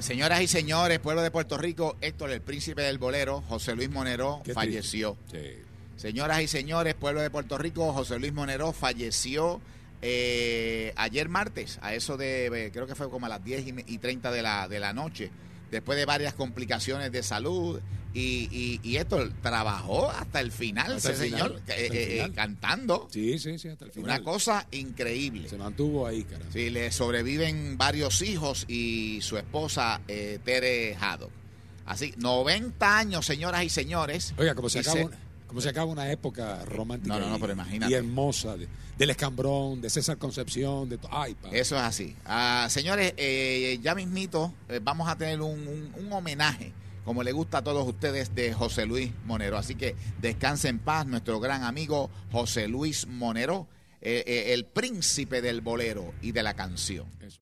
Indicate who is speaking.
Speaker 1: señoras y señores, pueblo de Puerto Rico, Héctor, el príncipe del bolero, José Luis Monero,
Speaker 2: Qué
Speaker 1: falleció.
Speaker 2: Sí.
Speaker 1: Señoras y señores, pueblo de Puerto Rico, José Luis Monero falleció eh, ayer martes, a eso de, eh, creo que fue como a las 10 y me- y 30 de la, de la noche, después de varias complicaciones de salud. Y, y, y esto trabajó hasta el final,
Speaker 2: Hasta el
Speaker 1: ese
Speaker 2: final,
Speaker 1: señor, eh, eh,
Speaker 2: final.
Speaker 1: cantando.
Speaker 2: Sí, sí, sí, hasta el final.
Speaker 1: Una cosa increíble.
Speaker 2: Se mantuvo ahí, cara.
Speaker 1: Sí, le sobreviven varios hijos y su esposa eh, Tere Haddock. Así, 90 años, señoras y señores.
Speaker 2: Oiga, como se, acaba,
Speaker 1: se-
Speaker 2: como se acaba una época romántica
Speaker 1: No, no, no,
Speaker 2: y-
Speaker 1: pero imagínate.
Speaker 2: y hermosa de- del escambrón, de César Concepción, de ay, pa.
Speaker 1: Eso es así. Ah, señores, eh, ya mismito eh, vamos a tener un, un- un homenaje, como le gusta a todos ustedes, de José Luis Monero. Así que descanse en paz nuestro gran amigo José Luis Monero, eh, eh, el príncipe del bolero y de la canción.
Speaker 2: Eso.